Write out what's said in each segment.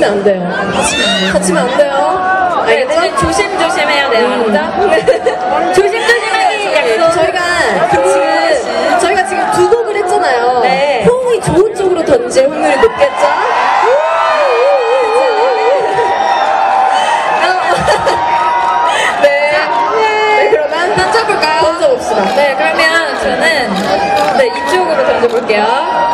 다치면 안 돼요. 다치면 안 돼요. 알겠죠? 네, 조심조심해야 돼요. 음. 네. 조심조심하기 네, 약속. 저희가 지금, 저희가 지금 두 곡을 했잖아요. 네. 호응이 좋은 쪽으로 던질 확률이 높겠죠? 네, 그러면 저는 네, 이쪽으로 던져볼게요.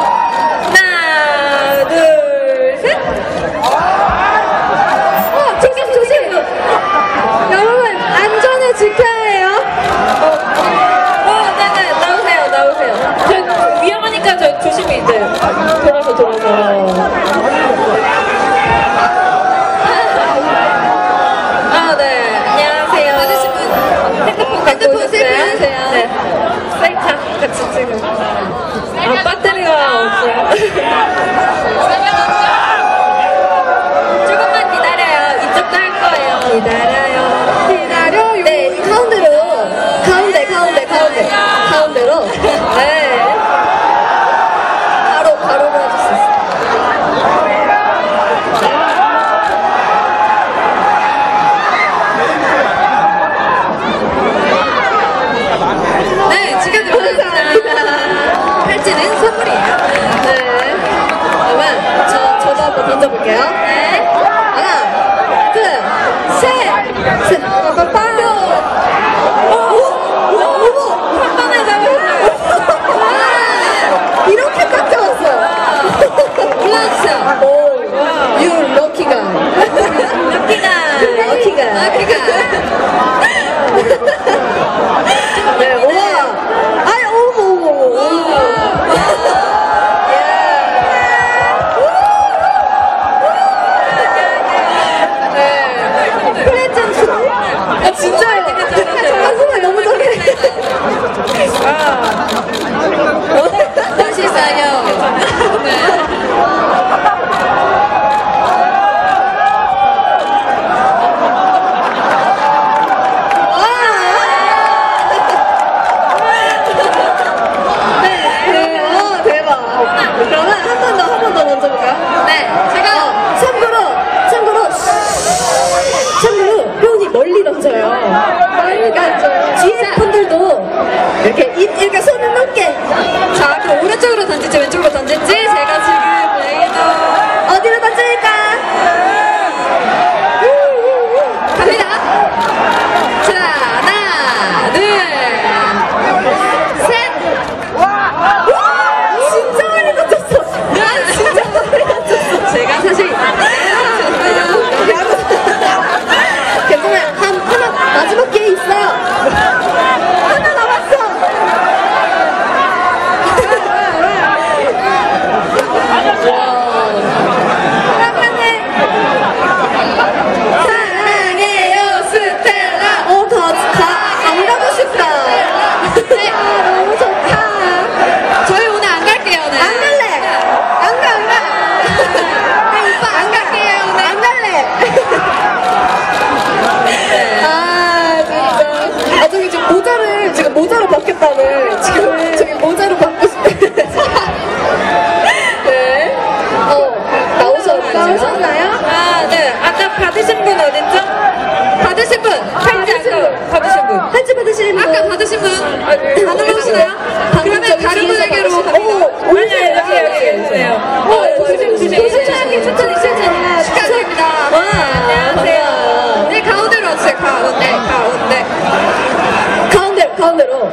대로.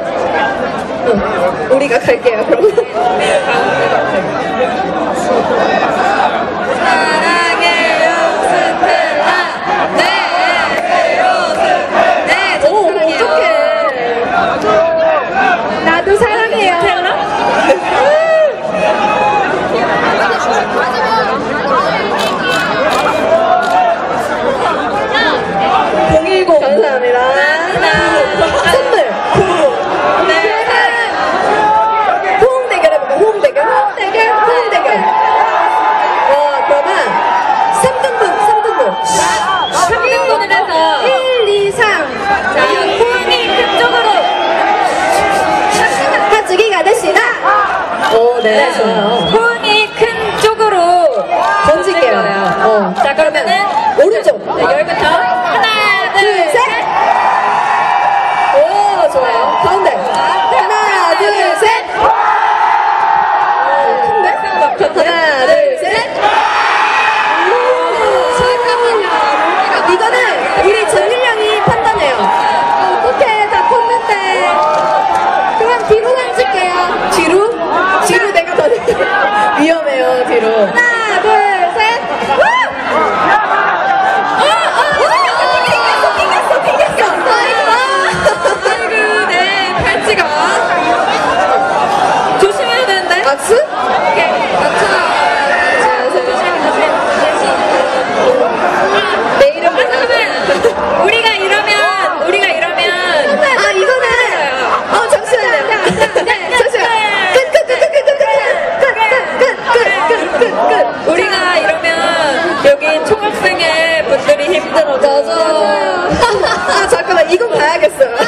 응, 우리가 갈게요 그러면. 오, 네, 좋아요. 호응이 큰 쪽으로 던질게요. 어. 자, 그러면은 오른쪽. 네, 열부터. 那那个是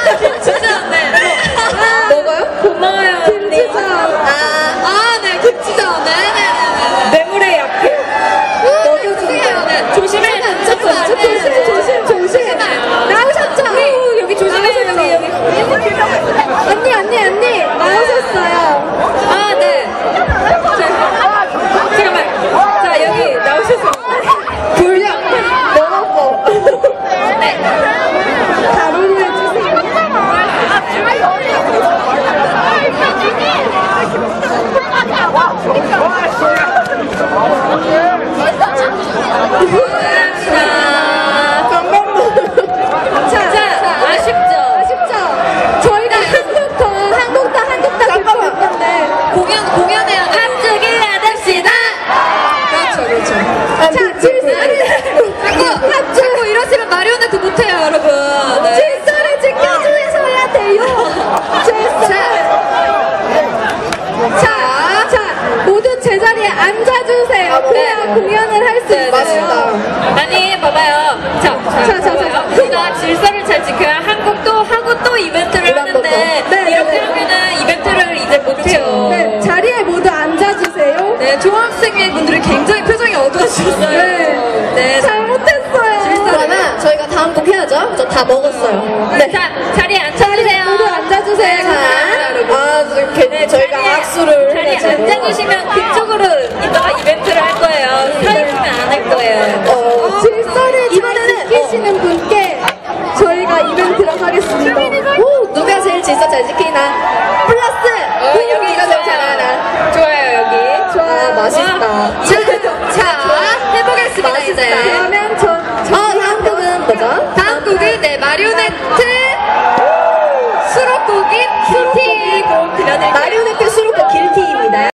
谢谢大。